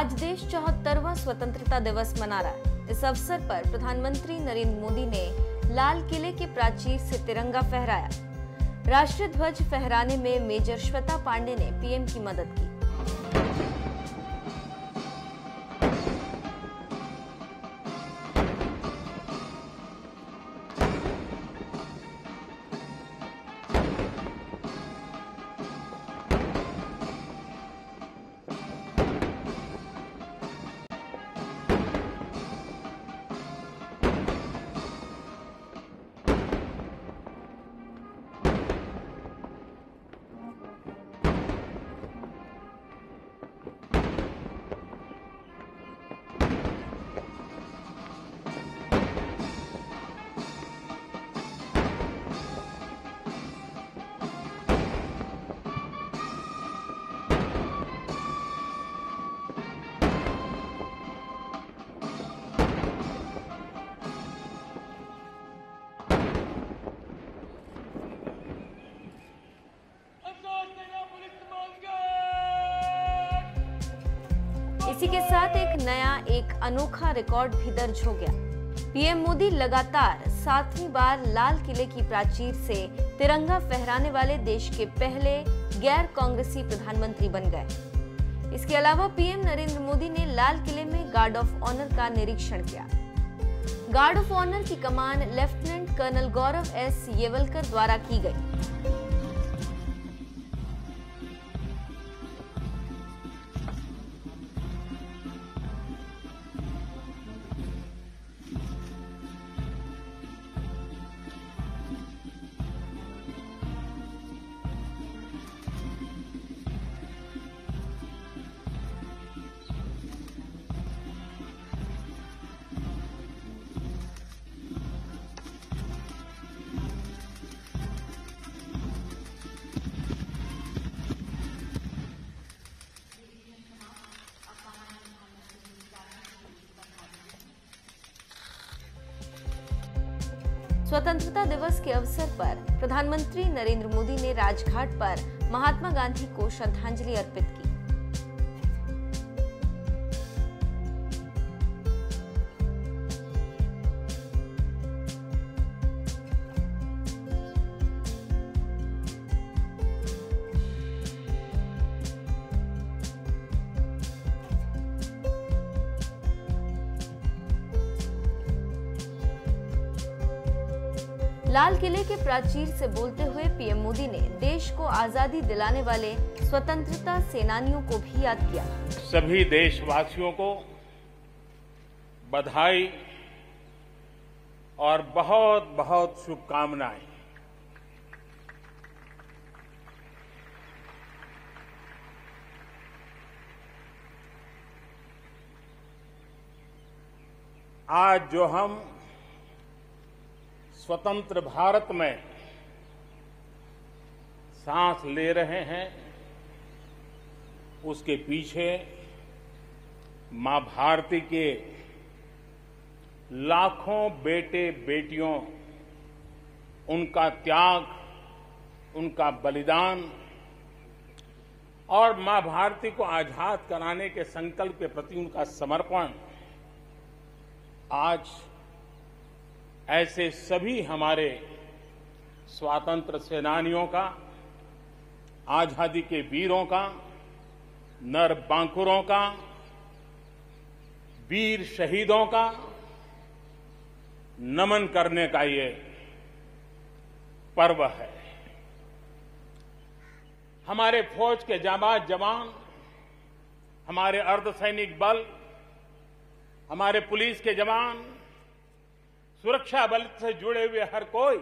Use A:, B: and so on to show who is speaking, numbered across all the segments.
A: आज देश चौहत्तरवा स्वतंत्रता दिवस मना रहा है। इस अवसर पर प्रधानमंत्री नरेंद्र मोदी ने लाल किले के प्राचीर से तिरंगा फहराया। राष्ट्रीय ध्वज फहराने में मेजर श्वेता पांडे ने पीएम की मदद की। इसी के साथ एक नया, एक अनोखा रिकॉर्ड भी दर्ज हो गया। पीएम मोदी लगातार सातवीं बार लाल किले की प्राचीर से तिरंगा फहराने वाले देश के पहले गैर कांग्रेसी प्रधानमंत्री बन गए। इसके अलावा पीएम नरेंद्र मोदी ने लाल किले में गार्ड ऑफ़ ऑनर का निरीक्षण किया। गार्ड ऑफ़ ऑनर की कमान lieutenant colonel Gaurav S Yevalkar द्वारा की गई। स्वतंत्रता दिवस के अवसर पर प्रधानमंत्री नरेंद्र मोदी ने राजघाट पर महात्मा गांधी को श्रद्धांजलि अर्पित की। लाल किले के प्राचीर से बोलते हुए पीएम मोदी ने देश को आज़ादी दिलाने वाले स्वतंत्रता सेनानियों को भी याद किया।
B: सभी देशवासियों को बधाई और बहुत बहुत शुभकामनाएँ। आज जो हम स्वतंत्र भारत में सांस ले रहे हैं, उसके पीछे माँ भारती के लाखों बेटे बेटियों, उनका त्याग, उनका बलिदान और माँ भारती को आज़ाद कराने के संकल्प के प्रति उनका समर्पण आज ऐसे सभी हमारे स्वातंत्र सेनानियों का, आज़ादी के वीरों का, नर बांकुरों का, वीर शहीदों का नमन करने का ये पर्व है। हमारे फौज के जाबाज जवान, हमारे अर्धसैनिक बल, हमारे पुलिस के जवान सुरक्षा बल से जुड़े हुए हर कोई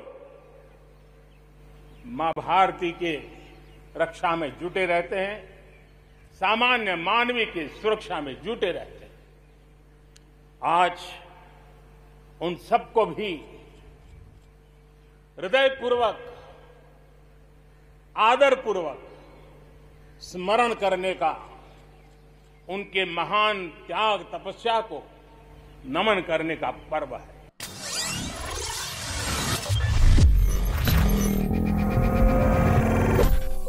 B: माँ भारती के रक्षा में जुटे रहते हैं, सामान्य मानवीय की सुरक्षा में जुटे रहते हैं। आज उन सबको भी हृदयपूर्वक, आदरपूर्वक स्मरण करने का, उनके महान त्याग तपस्या को नमन करने का पर्व है।